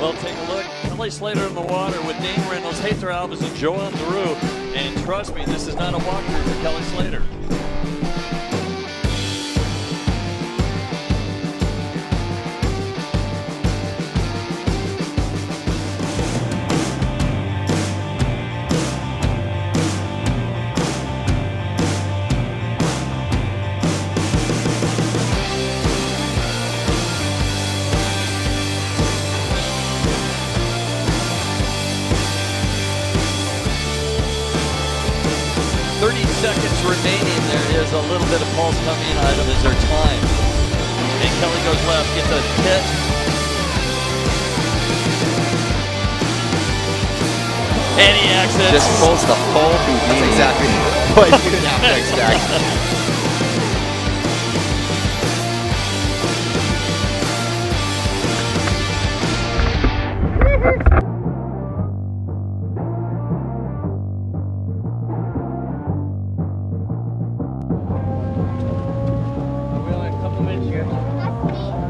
Well, take a look. Kelly Slater in the water with Dane Reynolds, Heitor Alves, and Joan Duru. And trust me, this is not a walkthrough for Kelly Slater. Thirty seconds remaining. There is a little bit of pulse coming out of is their time. And Kelly goes left, gets a hit. And he exits. Just pulls the whole Houdini. That's exactly what you would have to expect. That's me.